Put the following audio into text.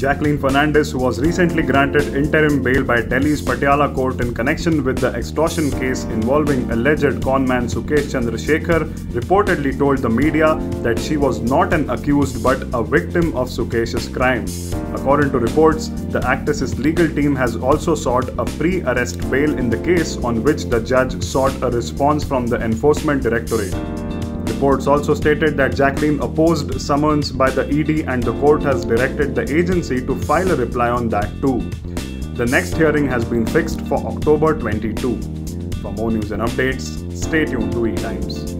Jacqueline Fernandez, who was recently granted interim bail by Delhi's Patiala court in connection with the extortion case involving alleged conman Sukesh Chandrashekhar, reportedly told the media that she was not an accused but a victim of Sukesh's crime. According to reports, the actress's legal team has also sought a pre arrest bail in the case on which the judge sought a response from the Enforcement Directorate. Reports also stated that Jacqueline opposed summons by the ED and the court has directed the agency to file a reply on that too. The next hearing has been fixed for October 22. For more news and updates, stay tuned to eTimes.